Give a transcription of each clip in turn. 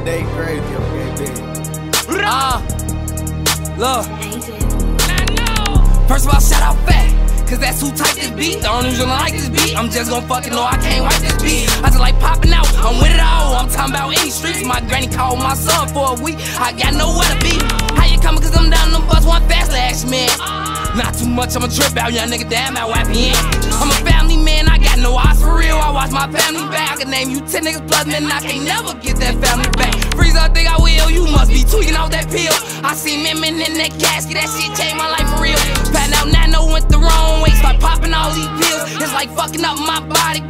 nigga they crazy, okay, Uh, look. First of all, shout out Fat. Cause that's who type this beat. The only reason I like this beat, I'm just gon' fucking know I can't write this beat. I just like popping out, I'm with it all. I'm talking about any streets. My granny called my son for a week. I got nowhere to be. How you coming? Cause I'm down on the bus one fast last man. Not too much, I'm a trip out, young nigga. Damn, I out wappy I'm a family man, I got no eyes for real. I watch my family back. I can name you 10 niggas plus, man. I can't never get that family back. Freeze, I think I will. You must be tweaking off that pill. I see men in that casket, that shit changed my life for real. Pat out Nano went the wrong way, start popping all these pills. It's like fucking up my body,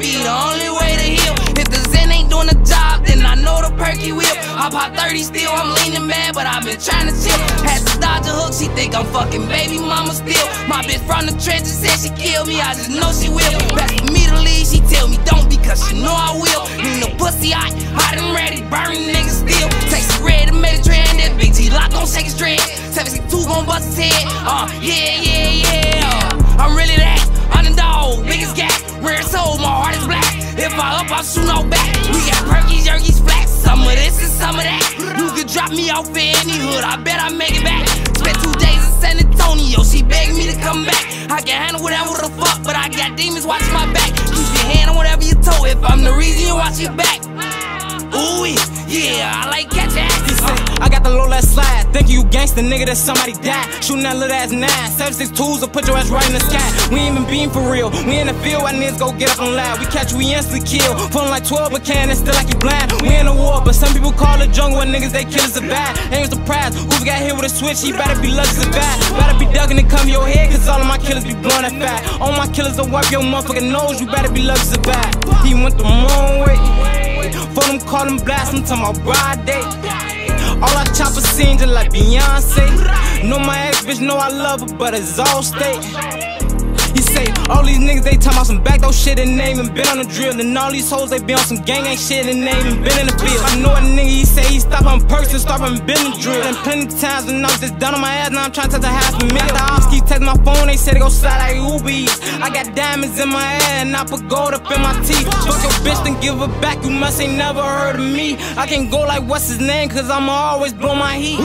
I pop 30 still, I'm leaning mad, but I've been trying to chill. Had to dodge a hook, she think I'm fucking baby mama still. My bitch from the trenches said she kill me, I just know she will. Best for me to leave, she tell me don't because she know I will. Need no pussy, I hot and ready, burning niggas still. Take some red and Mediterranean, that big T lock gon' shake his dread. 762 gon' bust his head. Uh, yeah, yeah. Off in any hood, I bet I make it back. Spent two days in San Antonio, she begged me to come back. I can handle whatever the fuck, but I got demons watching my back. Keep your hand on whatever you toe, if I'm the reason you watch your back. Ooh, yeah, I like catching actors. I got the low left slide. Thinking you gangsta, nigga, that somebody died. Shooting that little ass nine. Seven six twos will put your ass right in the sky. We ain't even being for real. We in the field, why niggas go get up and lie. We catch we instantly kill. Pulling like 12 but can and still like you blind. We in a war, but some people call it jungle when niggas they killers are bad. Ain't surprised. Who's got hit with a switch, he better be lucky to survive. Better be ducking and come your head, cause all of my killers be blowing that fat. All my killers will wipe your motherfucking nose, you better be lucky to survive. He went the wrong way. For them call them blast, I'm talking about broad day. All I choppers sing just like Beyonce. Know my ex bitch, know I love her, but it's all state. Say, all these niggas, they talking about some backdoor shit and they even been on the drill. And all these hoes, they be on some gang ain't shit and they even been in the field. I know a nigga, he say he stop on perks and start from been the drill. And plenty of times when I was just down on my ass, now I'm trying to touch a half a million. The ops keep texting my phone, they say they go slide like Ubies. I got diamonds in my hair and I put gold up in my teeth. Fuck your bitch, then give her back, you must ain't never heard of me. I can go like what's his name, cause I'ma always blow my heat.